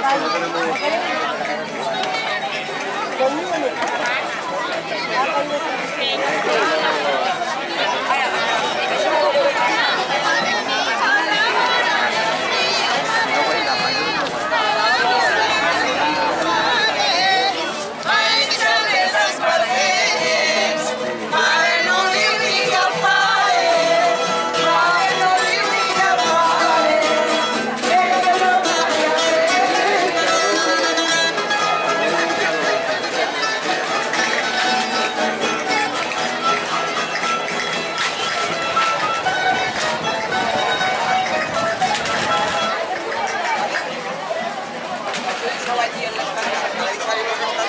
ます。Слово отдельно, конечно,